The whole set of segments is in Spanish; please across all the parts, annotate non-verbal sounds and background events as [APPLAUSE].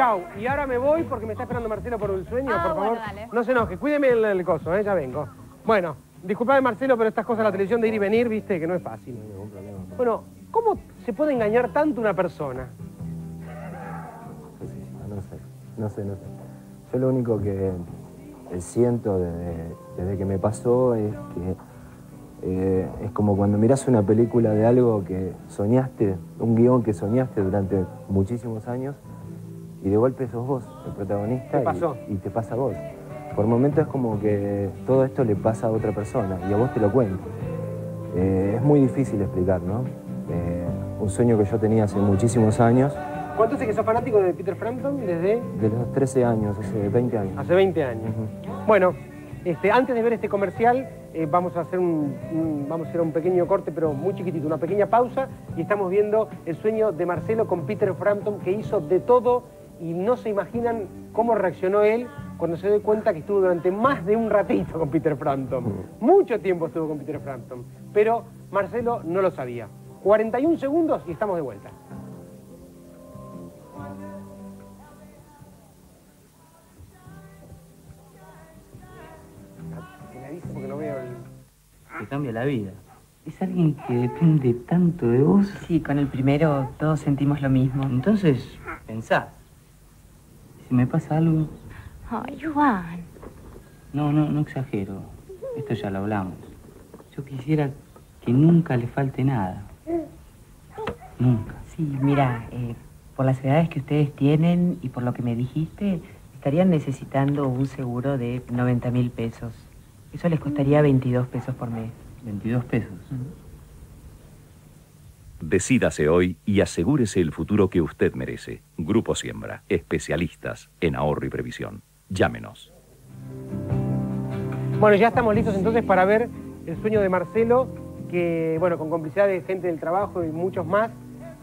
Chau. Y ahora me voy porque me está esperando Marcelo por el sueño, Ah, por favor. bueno, dale. No se enoje, cuídeme el, el coso, ¿eh? ya vengo. Bueno, disculpame Marcelo, pero estas cosas de la televisión de ir y venir, viste, que no es fácil. Bueno, ¿cómo se puede engañar tanto una persona? no sé, no sé, no sé. Yo lo único que siento desde, desde que me pasó es que eh, es como cuando miras una película de algo que soñaste, un guion que soñaste durante muchísimos años y de golpe sos vos el protagonista y- pasó. Y, te pasa a vos. Por momentos es como que todo esto le pasa a otra persona y a vos te lo cuento. Eh, es muy difícil explicar, ¿no? Eh, un sueño que yo tenía hace muchísimos años, ¿Cuánto hace que sos fanático de Peter Frampton? Desde de los 13 años, hace 20 años. hace 20 años. Bueno, este, antes de ver este comercial, eh, vamos, a hacer un, un- vamos a hacer un pequeño corte, pero muy chiquitito, una pequeña pausa, y estamos viendo el sueño de Marcelo con Peter Frampton, que hizo de todo, y no se imaginan cómo reaccionó él cuando se dio cuenta que estuvo durante más de un ratito con Peter Frampton. Mucho tiempo estuvo con Peter Frampton, pero Marcelo no lo sabía. 41 segundos y estamos de vuelta. Me avisa porque no veo el... Te cambia la vida. Es alguien que depende tanto de vos. Sí, con el primero todos sentimos lo mismo. Entonces, pensás. Si me pasa algo, Ay, Juan. no, no, no exagero. Esto ya lo hablamos. Yo quisiera que nunca le falte nada. Nunca. Sí, mira, eh, por las edades que ustedes tienen y por lo que me dijiste, estarían necesitando un seguro de 90 mil pesos. Eso les costaría 22 pesos por mes. 22 pesos. Decídase hoy y asegúrese el futuro que usted merece. Grupo Siembra, especialistas en ahorro y previsión. Llámenos. Bueno, ya estamos listos entonces para ver el sueño de Marcelo, que, bueno, con complicidad de gente del trabajo y muchos más,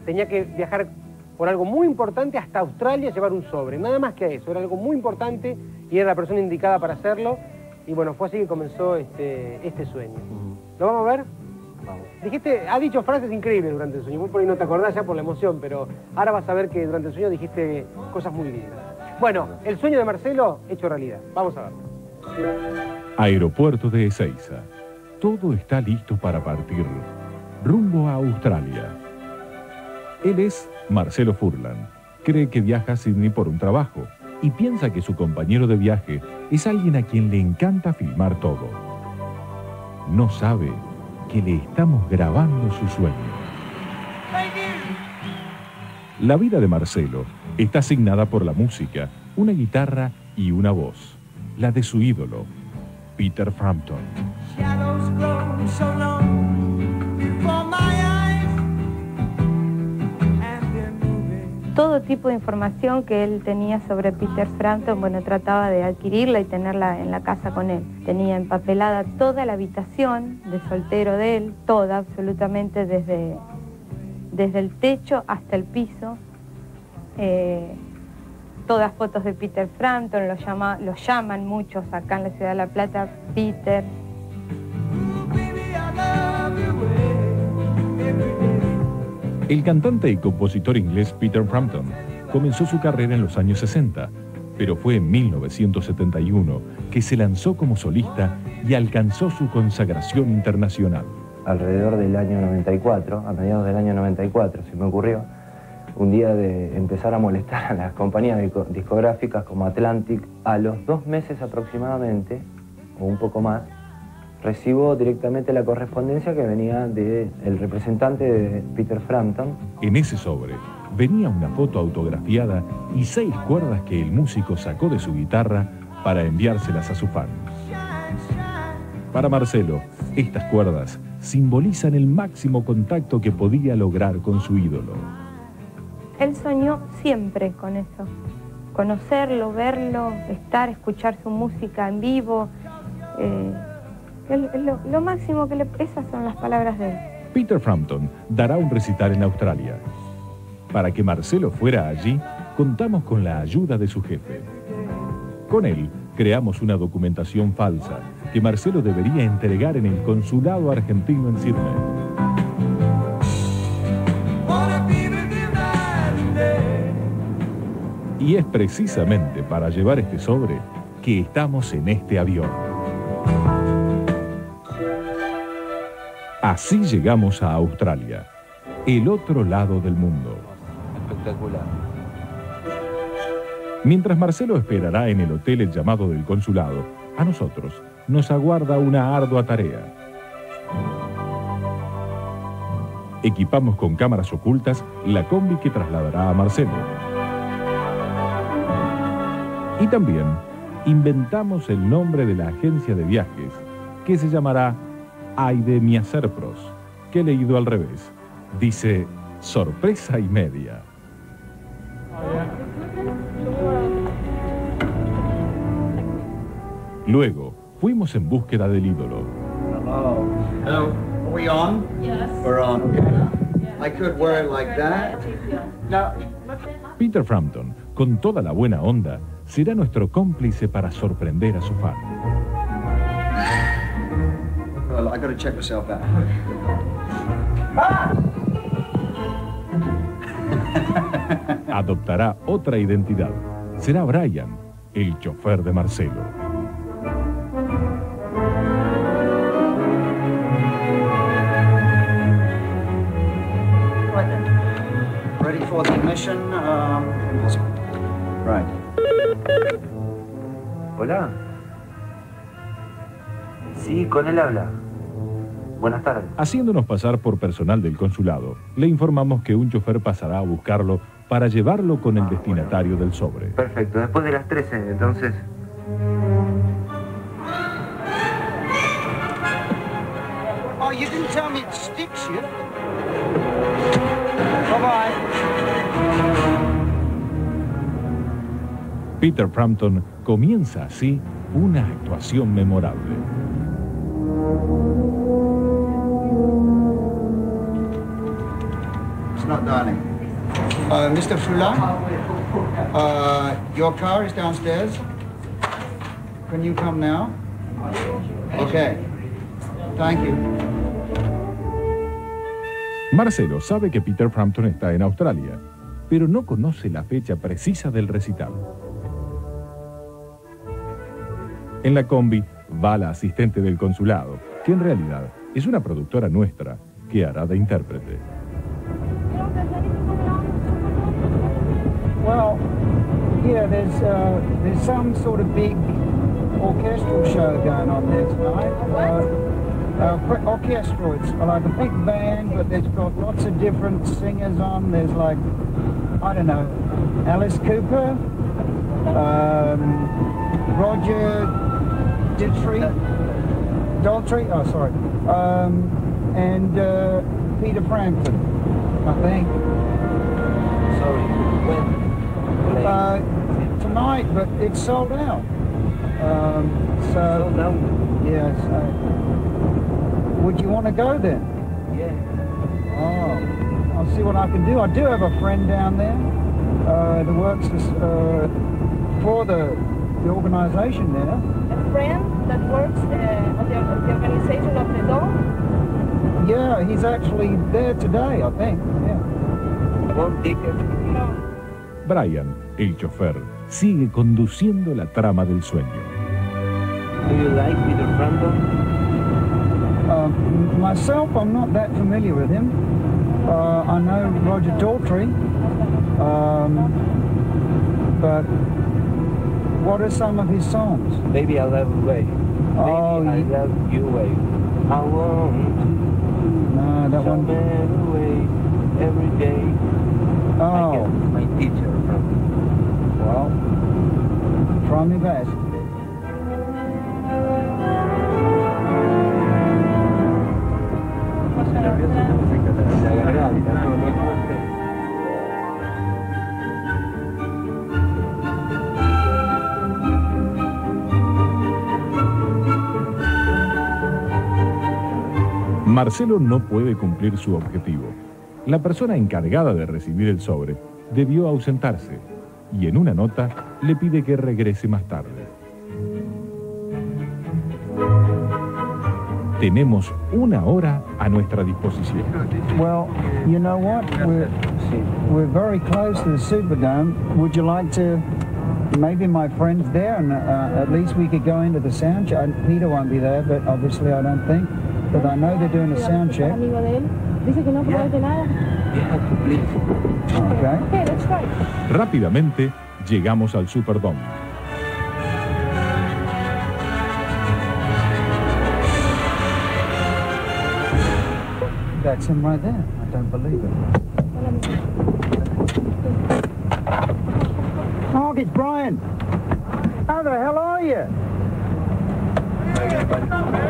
tenía que viajar por algo muy importante hasta Australia, llevar un sobre. Nada más que eso, era algo muy importante y era la persona indicada para hacerlo. Y bueno, fue así que comenzó este, este sueño. ¿Lo vamos a ver? Vamos. Dijiste, ha dicho frases increíbles durante el sueño. Vos por ahí no te acordás ya por la emoción, pero ahora vas a ver que durante el sueño dijiste cosas muy lindas. Bueno, el sueño de Marcelo hecho realidad. Vamos a ver. Aeropuerto de Ezeiza. Todo está listo para partir. Rumbo a Australia. Él es Marcelo Furlan. Cree que viaja a Sydney por un trabajo y piensa que su compañero de viaje es alguien a quien le encanta filmar todo. No sabe que le estamos grabando su sueño. La vida de Marcelo está asignada por la música, una guitarra y una voz, la de su ídolo, Peter Frampton. Todo tipo de información que él tenía sobre Peter Frampton, bueno, trataba de adquirirla y tenerla en la casa con él. Tenía empapelada toda la habitación de soltero de él, toda, absolutamente, desde, desde el techo hasta el piso. Eh, todas fotos de Peter Frampton, lo, llama, lo llaman muchos acá en la ciudad de La Plata, Peter. El cantante y compositor inglés Peter Frampton comenzó su carrera en los años 60, pero fue en 1971 que se lanzó como solista y alcanzó su consagración internacional. alrededor del año 94, a mediados del año 94, se me ocurrió un día de empezar a molestar a las compañías disco- discográficas como Atlantic. A los dos meses aproximadamente, o un poco más, recibo directamente la correspondencia que venía del representante de Peter Frampton. En ese sobre venía una foto autografiada y seis cuerdas que el músico sacó de su guitarra para enviárselas a su fan. Para Marcelo, estas cuerdas simbolizan el máximo contacto que podía lograr con su ídolo. Él soñó siempre con eso, conocerlo, verlo, estar, escuchar su música en vivo. eh, lo, máximo que le... Esas son las palabras de él. Peter Frampton dará un recital en Australia. Para que Marcelo fuera allí, contamos con la ayuda de su jefe. Con él, creamos una documentación falsa que Marcelo debería entregar en el consulado argentino en Sydney. Y es precisamente para llevar este sobre que estamos en este avión. Así llegamos a Australia, el otro lado del mundo. Espectacular. Mientras Marcelo esperará en el hotel el llamado del consulado, a nosotros nos aguarda una ardua tarea. Equipamos con cámaras ocultas la combi que trasladará a Marcelo. Y también inventamos el nombre de la agencia de viajes, que se llamará Aide Miacerpros, que leído al revés, dice sorpresa y media. Luego, fuimos en búsqueda del ídolo. Hello. Hello. Are we on? Yes. We're on. I could wear it like that. No. Peter Frampton, con toda la buena onda, será nuestro cómplice para sorprender a su fan. Well, I gotta check myself out. [LAUGHS] [LAUGHS] Adoptará otra identidad. Será Brian, el chofer de Marcelo. Ready for the mission? Um, right. Hola. Sí, con él habla. Buenas tardes. Haciéndonos pasar por personal del consulado, le informamos que un chofer pasará a buscarlo para llevarlo con el destinatario del sobre. Perfecto, después de las 13, entonces. Oh, you didn't tell me it sticks you. Bye-bye. Peter Frampton comienza así una actuación memorable. Not darling. Uh, Mr. Fulan, uh, your car is downstairs. Can you come now? Okay. Thank you. Marcelo sabe que Peter Frampton está en Australia, pero no conoce la fecha precisa del recital. En la combi va la asistente del consulado, que en realidad es una productora nuestra que hará de intérprete. Yeah, there's uh, there's some sort of big orchestral show going on there tonight. Uh, uh, pre- orchestral, it's like a big band, but there's got lots of different singers on. There's like, I don't know, Alice Cooper, um, Roger Dittrey, Daltrey, oh sorry, um, and uh, Peter Frampton, I think. Sorry, when? Uh, tonight, but it's sold out. Um, so, Sold out? yeah, so, would you want to go then? Yeah. Oh, I'll see what I can do. I do have a friend down there uh, that works this, uh, for the, the organisation there. a friend that works uh, on the, the organization of the dog. Yeah, he's actually there today, I think. Yeah. One ticket. Brian, el chofer, sigue conduciendo la trama del sueño. Do you like Peter Frampton? Um, myself, I'm not that familiar with him. Uh, I know Roger Daltrey, um, but what are some of his songs? Baby, I love you way. Oh, Baby, I love you way. I want No, that to one. away every day. I Oh, well, try best. Marcelo no puede cumplir su objetivo. La persona encargada de recibir el sobre debió ausentarse y en una nota le pide que regrese más tarde. Tenemos una hora a nuestra disposición. Well, you know what? We're, we're very close to the Superdome. Would you like to? Maybe my friend's there, and uh, at least we could go into the sound check. Peter won't be there, but obviously I don't think. But I know they're doing a sound check. amigo de él. Okay. Okay, let's try. Rápidamente llegamos al Superdome. That's him right there. I don't believe it. Mark, it's Brian. How the hell are you?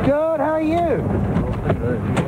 Good, how are you?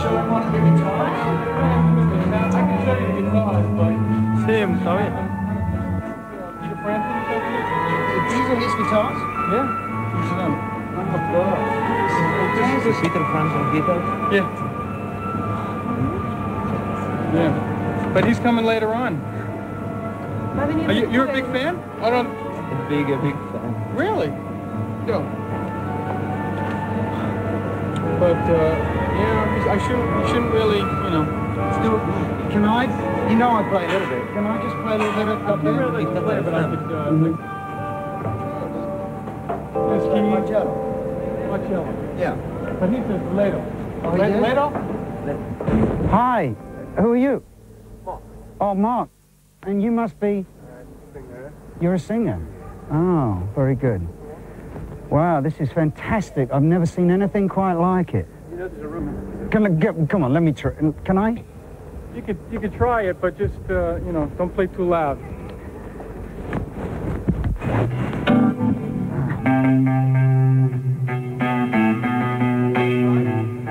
show him one of the guitars? I can show you the guitars, but Sí, está bien. Peter Frampton stuff? These are his guitars? Yeah. Who's them? This is Peter Frampton guitar. Yeah. Yeah. But he's coming later on. Va a venir Are you, you're a big fan? I don't. A big, a big fan. Really? No. But uh, yeah, I shouldn't. You shouldn't really, you know. Do it. Can I, you know I play a little bit. Can I just play a little bit up I can't there? really play, but I could. Uh, like, this key. Marcello. Marcello. Yeah. But he says Leto. Oh, Le-? Leto? Hi, who are you? Mark. Oh, Mark. And you must be? You're a singer. Oh, very good. Wow, this is fantastic. I've never seen anything quite like it. You know, there's a room. Can I get, come on, let me try. Can I? You could you could try it, but just uh, you know, don't play too loud.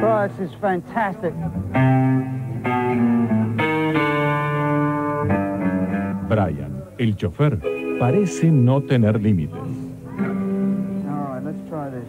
Oh, this is fantastic. Brian, el chofer, parece no tener límites. All right, let's try this.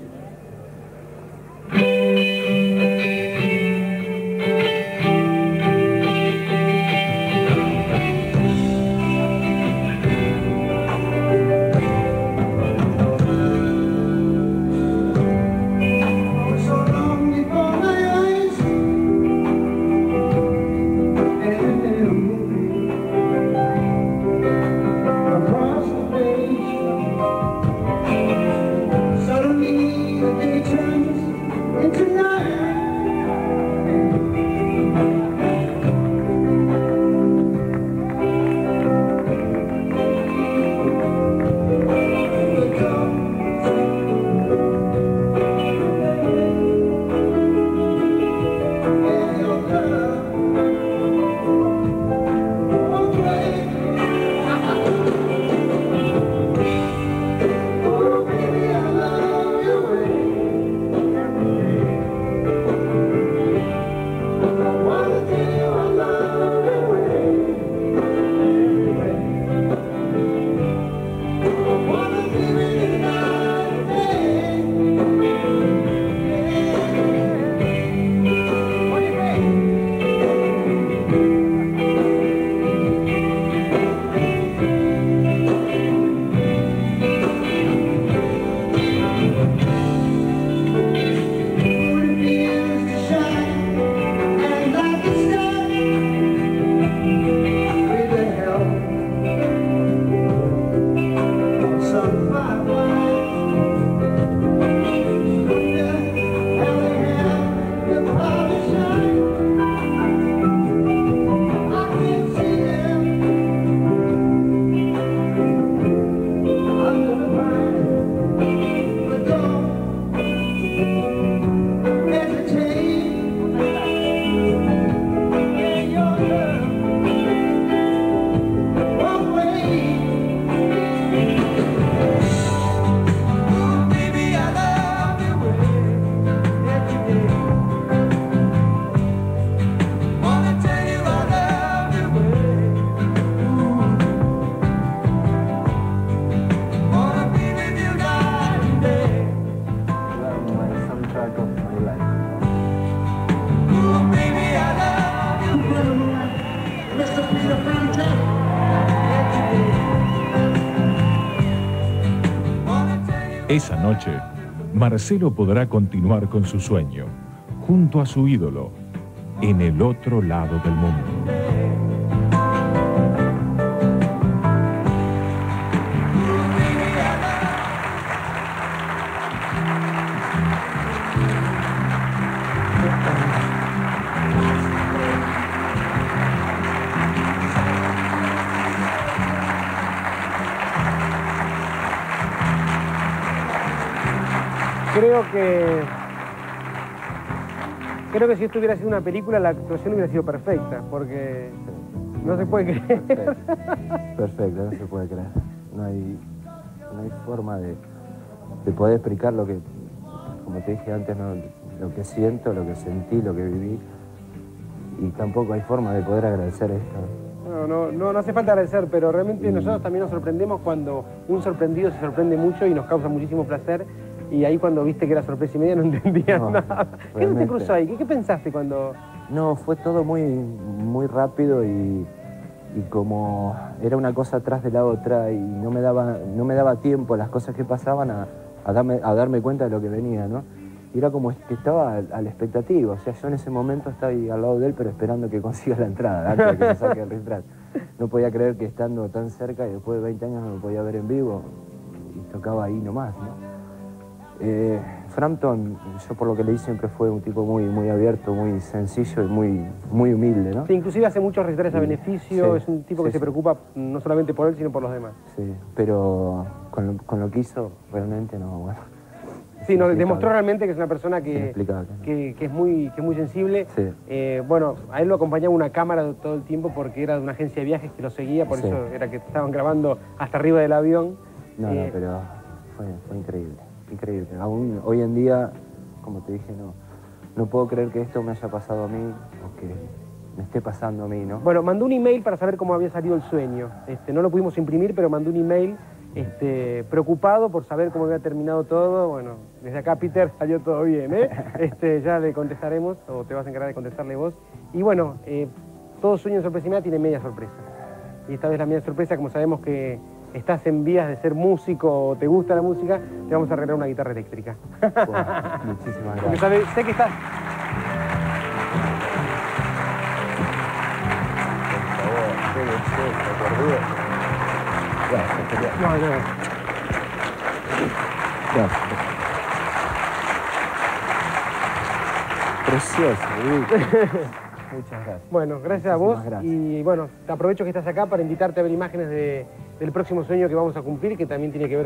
Esa noche, Marcelo podrá continuar con su sueño, junto a su ídolo, en el otro lado del mundo. Creo que. Creo que si esto hubiera sido una película, la actuación hubiera sido perfecta, porque no se puede creer. Perfecto, no se puede creer. No hay, no hay forma de, de poder explicar lo que, como te dije antes, no, lo que siento, lo que sentí, lo que viví. Y tampoco hay forma de poder agradecer esto. No, no, no, no hace falta agradecer, pero realmente nosotros también nos sorprendemos cuando un sorprendido se sorprende mucho y nos causa muchísimo placer. Y ahí cuando viste que era sorpresa y media no [LAUGHS] entendías No, nada. ¿Qué se te cruzó ahí? ¿Qué, qué pensaste cuando...? No, fue todo muy, muy rápido y, y como era una cosa atrás de la otra y no me daba, no me daba tiempo las cosas que pasaban a, a darme, a darme cuenta de lo que venía, ¿no? Y era como que estaba a, la expectativa, o sea, yo en ese momento estaba ahí al lado de él, pero esperando que [LAUGHS] consiga la entrada, antes de que me saque el. No podía creer que estando tan cerca y después de 20 años no me podía ver en vivo y tocaba ahí nomás, ¿no? Eh, Frampton, yo por lo que leí siempre fue un tipo muy, muy abierto, muy sencillo y muy, muy humilde, ¿no? Sí, inclusive hace muchos recitales a beneficio, sí, es un tipo que se preocupa no solamente por él, sino por los demás. Sí, pero con lo, con lo que hizo, realmente no, bueno. Sí, nos demostró realmente que es una persona que, que, que es, muy, que es muy sensible. Sí. Eh, bueno, a él lo acompañaba una cámara todo el tiempo porque era de una agencia de viajes que lo seguía, por eso era que estaban grabando hasta arriba del avión. No, Eh, no, pero fue, fue increíble, increíble. Aún hoy en día, como te dije, no, no puedo creer que esto me haya pasado a mí o que me esté pasando a mí, ¿no? Bueno, mandó un email para saber cómo había salido el sueño. Este, no lo pudimos imprimir, pero mandó un email este, preocupado por saber cómo había terminado todo. Bueno, desde acá, Peter, salió todo bien, ¿eh? [LAUGHS] Este, ya le contestaremos, o te vas a encargar de contestarle vos. Y bueno, eh, todo sueño en sorpresa y media tiene media sorpresa. Y esta vez la media sorpresa, como sabemos que estás en vías de ser músico o te gusta la música, te vamos a arreglar una guitarra eléctrica. [LAUGHS] Muchísimas gracias. sé que estás... Gracias, No, no. Gracias. Precioso, [LAUGHS] Muchas gracias. Bueno, gracias a vos. Gracias. Y bueno, te aprovecho que estás acá para invitarte a ver imágenes de- del próximo sueño que vamos a cumplir, que también tiene que ver